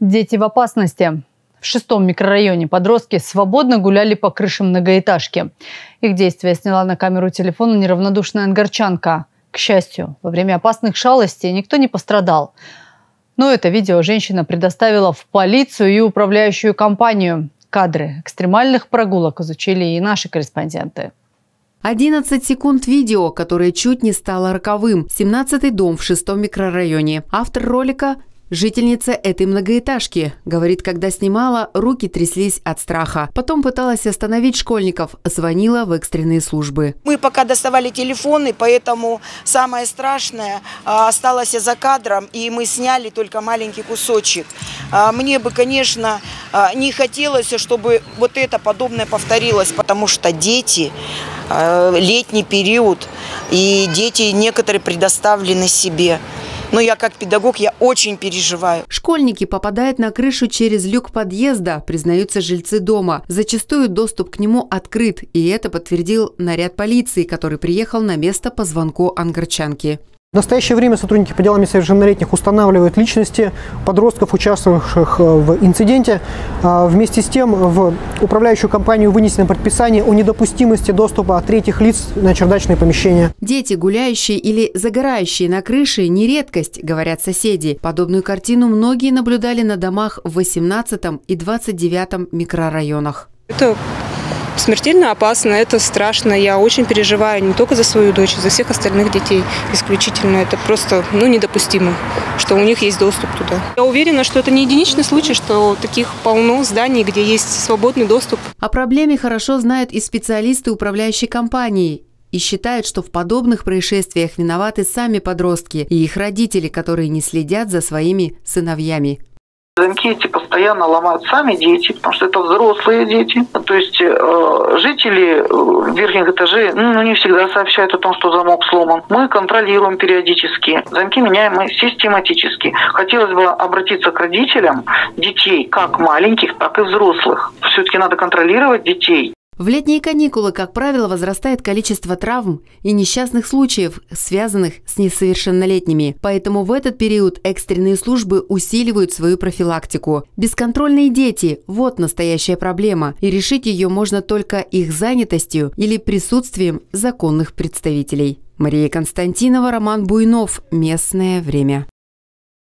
Дети в опасности. В шестом микрорайоне подростки свободно гуляли по крышам многоэтажки. Их действия сняла на камеру телефона неравнодушная ангарчанка. К счастью, во время опасных шалостей никто не пострадал. Но это видео женщина предоставила в полицию и управляющую компанию. Кадры экстремальных прогулок изучили и наши корреспонденты. 11 секунд видео, которое чуть не стало роковым. 17-й дом в шестом микрорайоне. Автор ролика Жительница этой многоэтажки. Говорит, когда снимала, руки тряслись от страха. Потом пыталась остановить школьников, звонила в экстренные службы. Мы пока доставали телефоны, поэтому самое страшное а, осталось за кадром, и мы сняли только маленький кусочек. А, мне бы, конечно, а, не хотелось, чтобы вот это подобное повторилось, потому что дети, летний период, и дети некоторые предоставлены себе. Но я как педагог, я очень переживаю. Школьники попадают на крышу через люк подъезда, признаются жильцы дома. Зачастую доступ к нему открыт, и это подтвердил наряд полиции, который приехал на место по звонку ангарчанки. В настоящее время сотрудники по делам несовершеннолетних устанавливают личности подростков, участвовавших э, в инциденте. А, вместе с тем в управляющую компанию вынесено предписание о недопустимости доступа от третьих лиц на чердачные помещения. Дети, гуляющие или загорающие на крыше – не редкость, говорят соседи. Подобную картину многие наблюдали на домах в 18 и 29 микрорайонах. Это смертельно опасно, это страшно. Я очень переживаю не только за свою дочь, за всех остальных детей исключительно. Это просто ну, недопустимо, что у них есть доступ туда. Я уверена, что это не единичный случай, что таких полно зданий, где есть свободный доступ. О проблеме хорошо знают и специалисты управляющей компании и считают, что в подобных происшествиях виноваты сами подростки и их родители, которые не следят за своими сыновьями. Замки эти постоянно ломают сами дети, потому что это взрослые дети. То есть э, жители э, верхних этажей ну, не всегда сообщают о том, что замок сломан. Мы контролируем периодически. Замки меняем мы систематически. Хотелось бы обратиться к родителям детей, как маленьких, так и взрослых. Все-таки надо контролировать детей. В летние каникулы, как правило, возрастает количество травм и несчастных случаев, связанных с несовершеннолетними. Поэтому в этот период экстренные службы усиливают свою профилактику. Бесконтрольные дети – вот настоящая проблема, и решить ее можно только их занятостью или присутствием законных представителей. Мария Константинова, Роман Буйнов. Местное время.